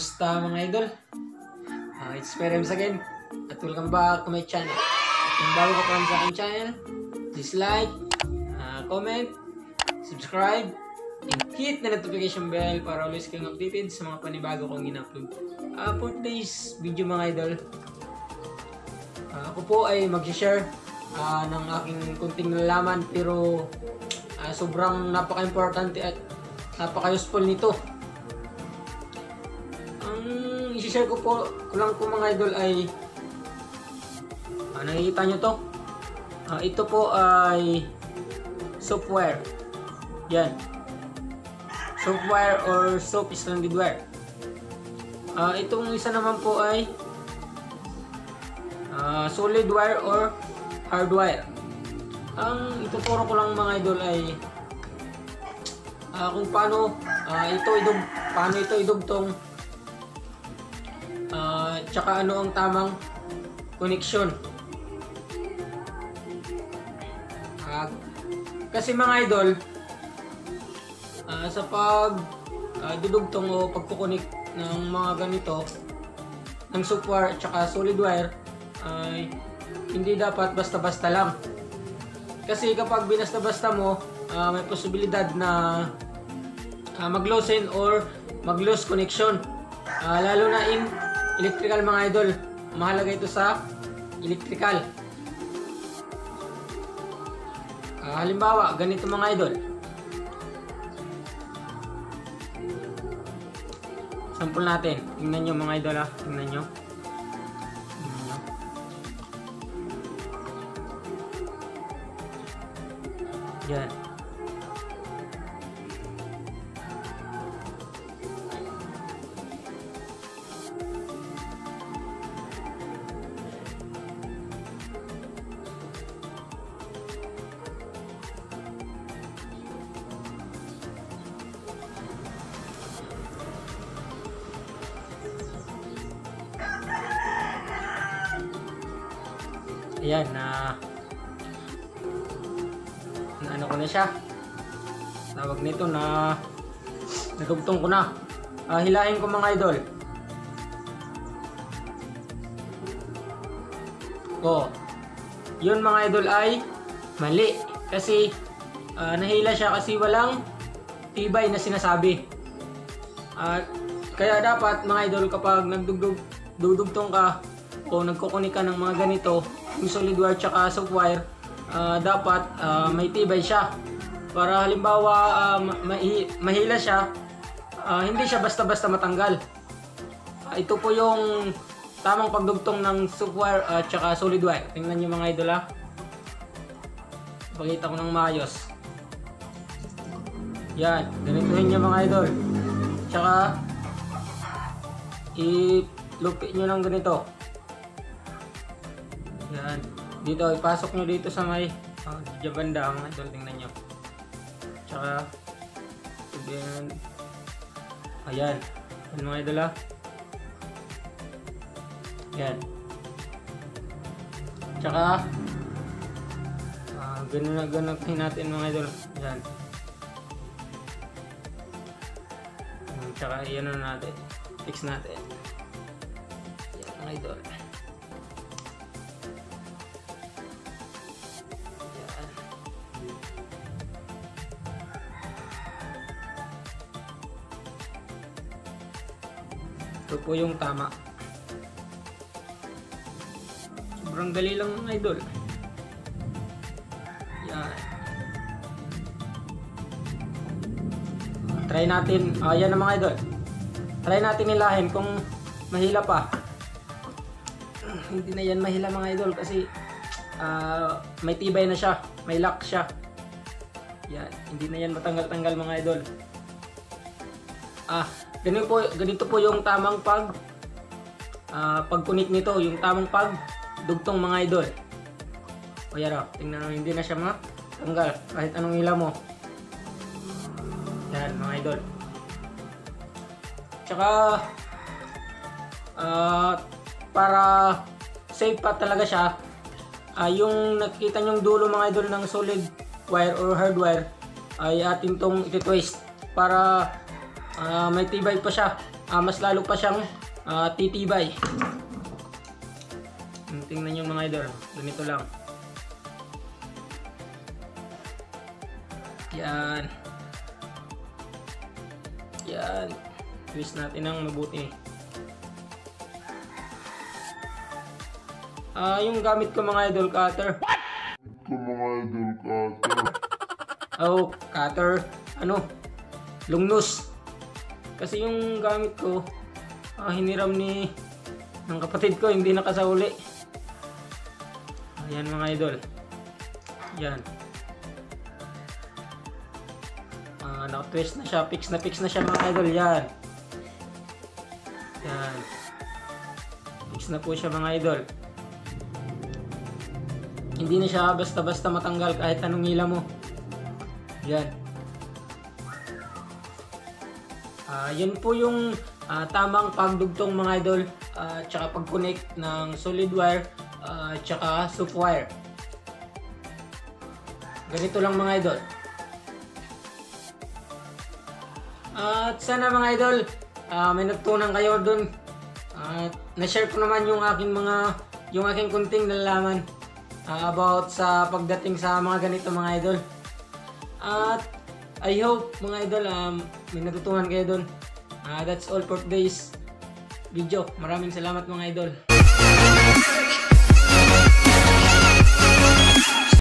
Kumusta mga idol? Uh, it's Perems again at welcome back to my channel. At kung bago ka sa aking channel, please like, uh, comment, subscribe, and hit the notification bell para always kang updated sa mga panibago kong in-upload. Uh, for today's video mga idol, uh, ako po ay mag-share uh, ng aking kunting nalaman pero uh, sobrang napaka-importante at napaka-useful nito isi-share ko po ko lang po mga idol ay ah, nakikita nyo to. Ah, ito po ay software. Yan. Software or soap stranded wire Ah, itong isa naman po ay ah, solid wire or hard wire ang ituturo ko lang mga idol ay ah, kung paano ah, ito idug paano ito idugtong tsaka ano ang tamang connection. Ah, kasi mga idol, ah, sa pag ah, dudugtong o pagkukunik ng mga ganito, ng software at tsaka solid wire, ay hindi dapat basta-basta lang. Kasi kapag binasta-basta mo, ah, may posibilidad na ah, mag-loosen or mag-lose connection. Ah, lalo na in electrical mga idol. Mahalaga ito sa electrical. Ah, halimbawa, ganito mga idol. Sample natin. Tingnan nyo mga idol ha. Tingnan nyo. Tingnan nyo. Yan. Ayan, na na ano ko na siya. Tawag nito na nagugtong ko na. Ah, hilahin ko mga idol. Oh. Yun mga idol ay mali. Kasi ah, nahila siya kasi walang tibay na sinasabi. At kaya dapat mga idol kapag nagdugdug dudugtong ka o nagkukunik ka ng mga ganito, yung solid wire tsaka soft wire, ah, dapat ah, may tibay siya. Para halimbawa ma- mahi- mahila siya, ah, hindi siya basta-basta matanggal. Ah, ito po yung tamang pagdugtong ng soft wire at tsaka solid wire. Tingnan niyo mga idol ha. Pakita ko ng maayos. Yan, ganituhin niyo mga idol. Tsaka i-lupit nyo ng ganito. Yan. Dito, ipasok nyo dito sa may uh, dyan banda mga idol, tingnan nyo. Tsaka, sabihin, ayan. Yan mga idol ah. Yan. Tsaka, ah ganun na ganun natin mga idol. Yan. Tsaka, iyan na natin. Fix natin. Yan mga idol. Ito po yung tama. Sobrang dali lang mga idol. Yan. Try natin. Ah, yan na mga idol. Try natin nilahin kung mahila pa. Hindi na yan mahila mga idol kasi ah, may tibay na siya. May lock siya. Yan. Hindi na yan matanggal-tanggal mga idol. Ah, ganito po, ganito po yung tamang pag ah, pagkunik nito, yung tamang pag dugtong mga idol. O yan o, tingnan mo, hindi na siya matanggal kahit anong ila mo. Yan mga idol. Tsaka ah, para safe pa talaga siya, ah, yung nakikita nyong dulo mga idol ng solid wire or hard wire ay atin tong iti-twist para ah, may tibay pa siya. Ah, mas lalo pa siyang ah, titibay. Hmm, Tingnan nyo mga idol. Ganito lang. Yan. Yan. Twist natin ng mabuti. Ah, yung gamit ko mga idol cutter. Ito mga idol cutter. Oh, cutter. Ano? Lungnus. Kasi yung gamit ko, ah, hiniram ni ng kapatid ko, hindi nakasauli. Ayan mga idol. Yan. Ah, naka-twist na siya. Fix na fix na siya mga idol. Yan. Yan. Fix na po siya mga idol. Hindi na siya basta-basta matanggal kahit anong hila mo. Yan. Ah, yun po yung ah, tamang pagdugtong mga idol at tsaka pag-connect ng solid wire at tsaka soft wire. Ganito lang mga idol. At sana mga idol, ah, may natutunan kayo dun. At na-share ko naman yung aking mga yung aking kunting nalalaman ah, about sa pagdating sa mga ganito mga idol. At I hope mga idol um, may natutunan kayo dun. Ah, that's all for today's video. Maraming salamat mga idol.